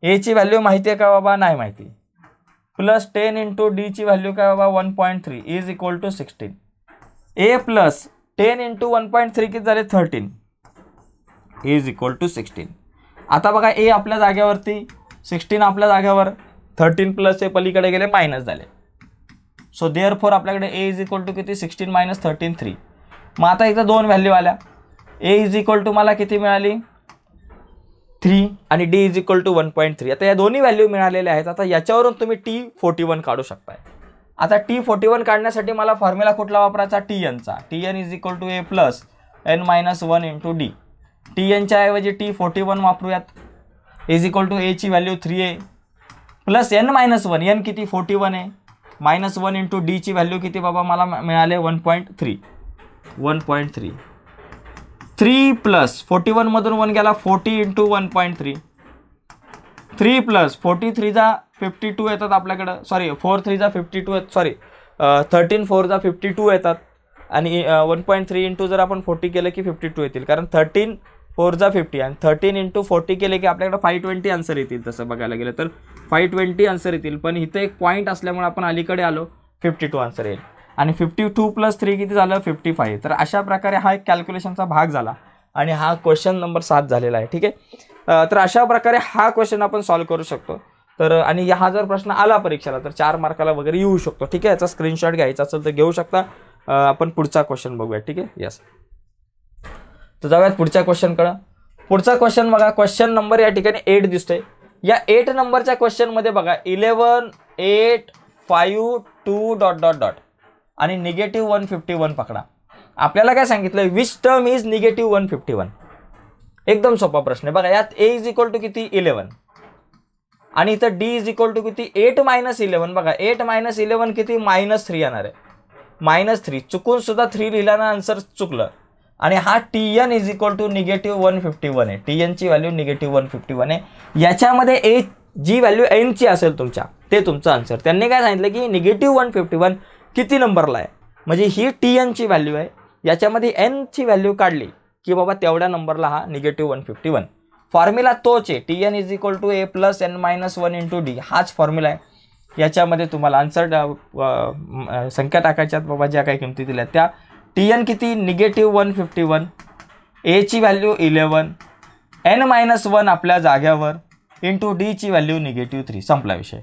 एची व्हॅल्यू माहिती आहे का बाबा? नाही माहिती. प्लस टेन इंटू डीची व्हॅल्यू काय बाबा? One point three is equal to sixteen A plus ten into one point three किती झाले? Thirteen is equal to sixteen आता बघा ए आपल्या जागेवरती सिक्स्टीन आपल्या जागेवर थर्टीन प्लस ए पलीकडे गेले मायनस झाले. सो देअर फोर आपल्याकडे ए इज इक्वल टू किती? सिक्स्टीन मायनस थर्टीन थ्री मग आता इथं दोन व्हॅल्यू आल्या. ए इज इक्वल टू मला किती मिळाली? थ्री आणि D is equal to one point three आता या दोन्ही व्हॅल्यू मिळालेल्या आहेत. आता याच्यावरून तुम्ही टी फोर्टी वन काढू शकताय. आता टी फोर्टी वन काढण्यासाठी मला फॉर्म्युला कुठला वापरायचा? T एनचा T N is equal to A plus N minus one into D T एनच्या ऐवजी टी फोर्टी वन वापरूयात इज इक्वल टू एची value three A plus N minus one N किती? Forty one आहे minus one into डीची value किती बाबा? मला मिळाले one point three one point three three plus forty वनमधून one गेला forty into one point three. Three plus forty थ्रीचा fifty two येतात आपल्याकडं. सॉरी फोर थ्रीचा फिफ्टी टू सॉरी थर्टीन फोरचा फिफ्टी टू येतात. आणि वन पॉईंट थ्री इंटू जर आपण forty केलं की फिफ्टी टू येतील. कारण थर्टीन फोरचा फिफ्टी आणि थर्टीन इंटू फोर्टी केले की आपल्याकडे फाय ट्वेंटी आन्सर येतील तसं बघायला गेलं तर. फाय ट्वेंटी आन्सर येतील. पण इथं एक पॉईंट असल्यामुळे आपण अलीकडे आलो फिफ्टी टू आन्सर येईल. आणि फिफ्टी टू प्लस थ्री किती झालं? फिफ्टी फाईव्ह तर अशा प्रकारे हा एक कॅल्क्युलेशनचा भाग झाला. आणि हा क्वेश्चन नंबर सात झालेला आहे ठीक आहे? तर अशा प्रकारे हा क्वेश्चन आपण सॉल्व्ह करू शकतो. तर आणि हा जर प्रश्न आला परीक्षेला तर चार मार्काला वगैरे येऊ शकतो ठीक आहे? याचा स्क्रीनशॉट घ्यायचा असेल तर घेऊ शकता. आपण पुढचा क्वेश्चन बघूया ठीक आहे? यस तर जाऊयात पुढच्या क्वेश्चनकडं पुढचा क्वेश्चन बघा. क्वेश्चन नंबर या ठिकाणी एट दिसतोय. या एट नंबरच्या क्वेश्चनमध्ये बघा. Eleven eight five two dot dot dot आणि निगेटिव्ह वन फिफ्टी वन पकडा. आपल्याला काय सांगितलं which term is negative one fifty one. एकदम सोपा प्रश्न आहे. बघा यात ए इज इक्वल टू किती? इलेवन आणि इथं डी इज इक्वल टू किती? एट मायनस इलेवन बघा एट मायनस इलेवन किती? मायनस थ्री येणार आहे. Minus three. चुकून सुद्धा थ्री लिहिल्यानं आन्सर चुकलं. आणि हा T N is equal to negative one fifty one आहे. T एनची value negative one fifty one आहे. याच्यामध्ये ए जी व्हॅल्यू एनची असेल तुमच्या ते तुमचं आन्सर त्यांनी काय सांगितलं की निगेटिव्ह वन फिफ्टी वन किती नंबरला आहे? म्हणजे ही टी एनची व्हॅल्यू आहे. याच्यामध्ये एनची व्हॅल्यू काढली की बाबा तेवढ्या नंबरला हा negative one fifty one formula तोच आहे. T N is equal to A plus N minus one into D हाच फॉर्म्युला आहे. याच्यामध्ये तुम्हाला आन्सर संख्या टाकायच्यात बाबा ज्या काही किमती दिल्या त्या. टी एन किती? निगेटिव्ह वन फिफ्टी वन एची value eleven N minus one आपल्या जाग्यावर. इंटू डीची व्हॅल्यू निगेटिव्ह थ्री संपला विषय.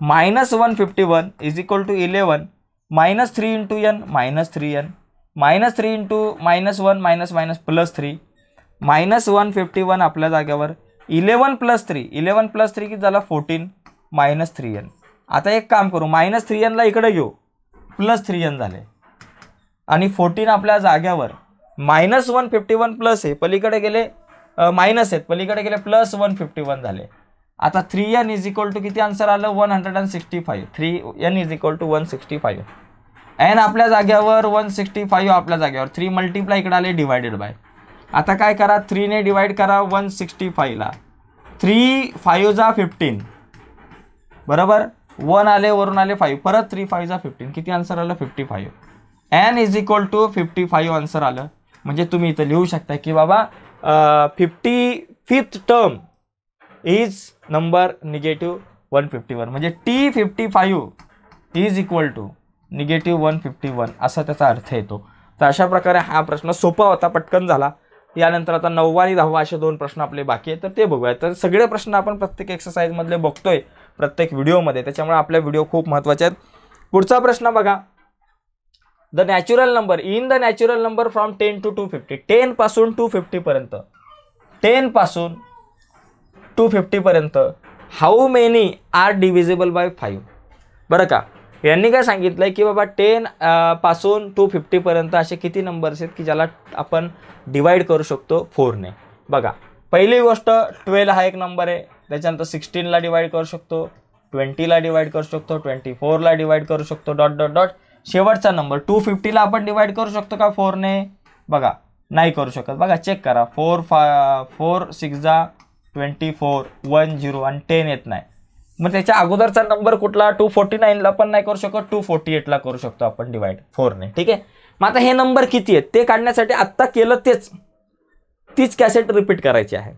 Minus one fifty one is equal to eleven minus three into N minus three N minus three into minus one minus minus plus three minus one fifty one आपल्या जागेवर. Eleven plus three eleven plus three की झाला? Fourteen minus three N आता एक काम करू. Minus three एनला इकडे घेऊ. प्लस थ्री एन झाले. आणि फोर्टीन आपल्या जाग्यावर minus one fifty one plus आहे पलीकडे गेले मायनस आहेत. पलीकडे गेले प्लस वन फिफ्टी वन झाले. आता three N is equal to किती आन्सर आलं? One hundred and sixty five three N is equal to one sixty five N आपल्या जाग्यावर वन सिक्स्टी फाईव्ह आपल्या जाग्यावर. थ्री मल्टिप्लाय इकडे आले डिवायडेड बाय आता काय करा? थ्रीने डिवाईड करा वन सिक्स्टी फाईव्हला थ्री फाईव्ह जा फिफ्टीन बरोबर? वन आले वरून आले फाईव्ह परत थ्री फाईव्ह जा फिफ्टीन किती आन्सर आलं? Fifty five N is equal to fifty five answer आलं. म्हणजे तुम्ही इथं लिहू शकता की बाबा fifty fifth term is number negative one fifty one म्हणजे T fifty five is equal to negative one fifty one असा त्याचा अर्थ येतो. तर अशा प्रकारे हा प्रश्न सोपा होता पटकन झाला. यानंतर आता नववा आणि दहावा असे दोन प्रश्न आपले बाकी आहेत. तर ते बघूया. तर सगळे प्रश्न आपण प्रत्येक एक्सरसाइजमधले बघतोय प्रत्येक व्हिडिओमध्ये त्याच्यामुळे आपल्या व्हिडिओ खूप महत्त्वाचे आहेत. पुढचा प्रश्न बघा. The natural number in the natural number from ten to two fifty टेनपासून to फिफ्टीपर्यंत टेनपासून to फिफ्टीपर्यंत how many are divisible by five बरं का? यांनी काय सांगितलं आहे की बाबा टेन पासून टू फिफ्टीपर्यंत असे किती नंबर्स आहेत की ज्याला आपण डिवाईड करू शकतो फोरने बघा पहिली गोष्ट ट्वेल्व हा एक नंबर आहे. त्याच्यानंतर सिक्स्टीनला डिवाईड करू शकतो ट्वेंटीला डिवाईड करू शकतो ट्वेंटी फोरला डिवाईड करू शकतो डॉट डॉट डॉट शेवटचा नंबर टू फिफ्टीला आपण डिवाईड करू शकतो का फोरने बघा नाही करू शकत. बघा चेक करा. फोर फा फोर सिक्स जा ट्वेंटी फोर वन झिरो आणि टेन येत नाही. मग त्याच्या अगोदरचा नंबर कुठला? टू फोर्टी नाईनला पण नाही करू शकत टू फोर्टी एटला करू शकतो आपण डिवाइड फोरने ठीक आहे? मग आता हे नंबर किती आहेत? ते काढण्यासाठी आत्ता केलं तेच. तीच कॅसेट रिपीट करायची आहे.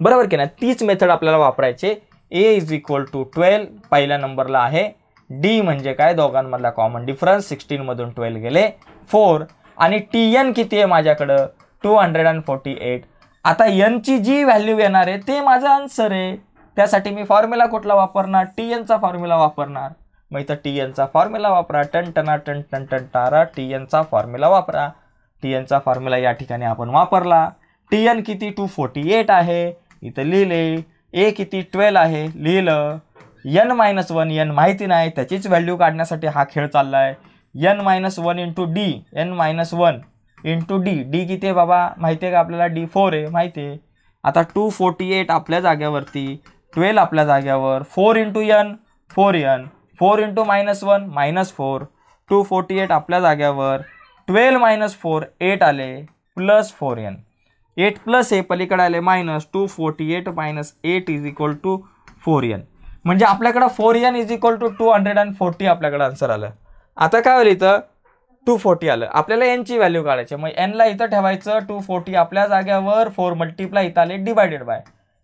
बरोबर की नाही? तीच मेथड आपल्याला वापरायचे. A is equal to twelve पहिल्या नंबरला आहे. डी म्हणजे काय? दोघांमधला कॉमन डिफरन्स सिक्स्टीनमधून ट्वेल्व गेले. फोर आणि टी एन किती आहे माझ्याकडं? Two hundred and forty eight आता एनची जी व्हॅल्यू येणार आहे ते माझं आन्सर आहे. त्यासाठी मी फॉर्म्युला कुठला वापरणार? टी एनचा फॉर्म्युला वापरणार. मग इथं टी एनचा फॉर्म्युला वापरा. टन टना टन टन टन टारा टी एनचा फॉर्म्युला वापरा. टी एनचा फॉर्म्युला या ठिकाणी आपण वापरला. टी एन किती? टू फोर्टी एट आहे. इथं लिहिले. ए किती? ट्वेल्व आहे. लिहिलं. एन मायनस वन एन माहिती नाही. त्याचीच व्हॅल्यू काढण्यासाठी हा खेळ चालला आहे N minus one into D N minus one into D D किती आहे बाबा? माहिती आहे का आपल्याला? डी फोर आहे माहिती आहे आता टू फोर्टी एट आपल्या जाग्यावरती ट्वेल्व आपल्या जाग्यावर four into N four N four into minus one minus four two forty eight आपल्या जाग्यावर ट्वेल्व मायनस फोर एट आले plus four N eight plus A पलीकडे आले minus two forty eight minus eight is equal to four N म्हणजे आपल्याकडं four N is equal to two hundred and forty आपल्याकडं answer आलं. आता काय होईल इथं? टू फोर्टी आलं. आपल्याला एनची व्हॅल्यू काढायची मग एनला इथं ठेवायचं टू फोर्टी आपल्या जाग्यावर फोर मल्टिप्लाय इथं आले divided by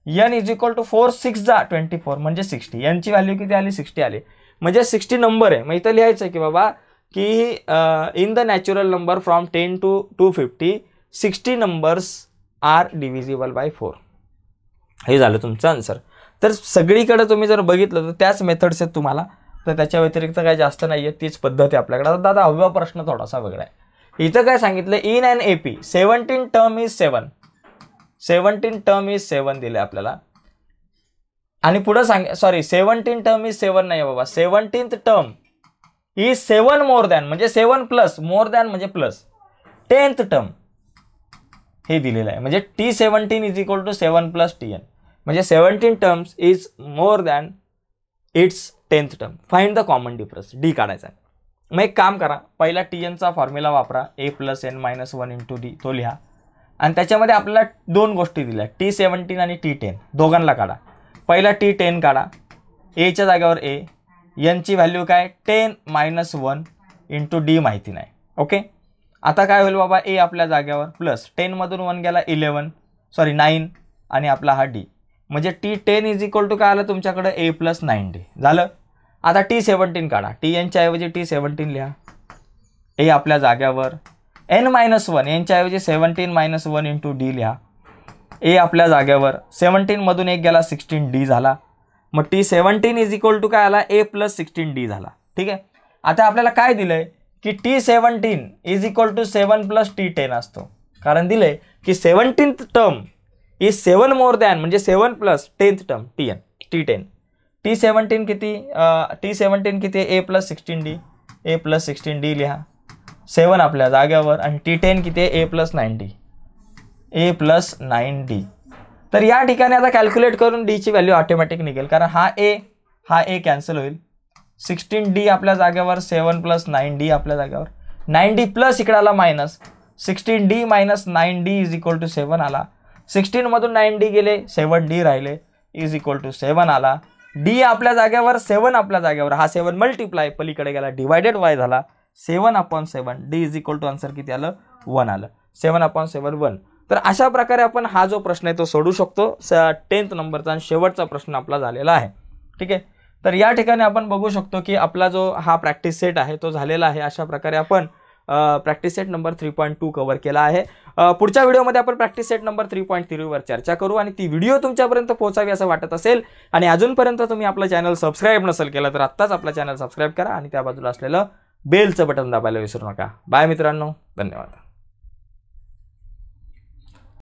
N is equal to four six जा ट्वेंटी फोर म्हणजे सिक्स्टी एनची व्हॅल्यू किती आली? सिक्स्टी आली. म्हणजे सिक्स्टी नंबर आहे. मग इथं लिहायचं की बाबा की in the natural number from ten to two fifty sixty numbers are divisible by four हे झालं तुमचं आन्सर तर सगळीकडे तुम्ही जर बघितलं तर त्याच मेथड्स आहेत तुम्हाला. तर त्याच्या व्यतिरिक्त काय जास्त नाही आहे तीच पद्धत आहे आपल्याकडे. आता दादा हवा प्रश्न थोडासा वेगळा आहे. इथं काय सांगितलं? In and A P seventeen term is seven seventeen term is seven दिले आपल्याला. आणि पुढं सांग sorry seventeen term is seven नाही बाबा. Seventeenth term is seven more than म्हणजे सेवन प्लस मोर दॅन म्हणजे प्लस टेन्थ टर्म हे दिलेलं आहे. म्हणजे T seventeen is equal to seven plus T N म्हणजे seventeen terms is more than its tenth term find the common difference D काढायचा आहे. मग एक काम करा. पहिला टी एनचा फॉर्म्युला वापरा. A plus N minus one into D तो लिहा. आणि त्याच्यामध्ये आपल्याला दोन गोष्टी दिल्या. टी सेवन्टीन आणि टी टेन दोघांना काढा. पहिला टी टेन काढा. एच्या जागेवर ए एनची व्हॅल्यू काय? Ten minus one into D माहिती नाही. ओके आता काय होईल बाबा? ए आपल्या जाग्यावर प्लस टेनमधून वन गेला इलेवन सॉरी नाईन आणि आपला हा डी म्हणजे T ten is equal to काय आलं तुमच्याकडे? ए प्लस नाईन डी झालं? आता टी सेवन्टीन काढा. टी एनच्याऐवजी टी सेवन्टीन लिहा. ए आपल्या जाग्यावर. एन मायनस वन यांच्याऐवजी seventeen minus one into D लिहा. ए आपल्या जाग्यावर. सेवन्टीनमधून एक गेला सिक्स्टीन डी झाला. मग T seventeen is equal to काय आला? ए प्लस सिक्स्टीन डी झाला. ठीक आहे? आता आपल्याला काय दिलं आहे की T seventeen is equal to seven plus T ten असतो. कारण दिलं आहे की seventeenth term is seven more than म्हणजे seven plus tenth term T N T ten T seventeen किती टी सेवन्टीन किती A plus sixteen D A plus sixteen D लिहा. Seven आपल्या जाग्यावर आणि टी टेन किती आहे A plus nine D A plus nine D तर या ठिकाणी आता कॅल्क्युलेट करून डीची व्हॅल्यू ऑटोमॅटिक निघेल. कारण हा ए हा ए कॅन्सल होईल. सिक्स्टीन डी आपल्या जागेवर सेवन प्लस नाईन डी आपल्या जागेवर नाईन डी प्लस इकडे आला minus sixteen D minus nine D is equal to seven आला. सिक्स्टीनमधून नाईन डी गेले सेवन डी राहिले इज इक्वल टू सेवन आला. डी आपल्या जागेवर सेवन आपल्या जागेवर हा सेवन मल्टिप्लाय पलीकडे गेला डिवायडेड वाय झाला seven upon seven D is equal to answer किती आलं? वन आलं. Seven upon seven one. तर अशा प्रकारे आपण हा जो प्रश्न आहे तो सोडू शकतो. स टेन्थ नंबरचा आणि शेवटचा प्रश्न आपला झालेला आहे. ठीक आहे? तर या ठिकाणी आपण बघू शकतो की आपला जो हा प्रॅक्टिस सेट आहे तो झालेला आहे. अशा प्रकारे आपण practice set number three point two cover केला आहे. पुढच्या व्हिडिओमध्ये आपण practice set number three point थ्रीवर चर्चा करू आणि ती व्हिडिओ तुमच्यापर्यंत पोहोचावी असं वाटत असेल आणि अजूनपर्यंत तुम्ही आपलं चॅनल सबस्क्राईब नसेल केलं तर आत्ताच आपलं चॅनल सबस्क्राईब करा आणि त्या बाजूला असलेलं बेलचं बटन दाबायला विसरू नका. बाय मित्रांनो. धन्यवाद.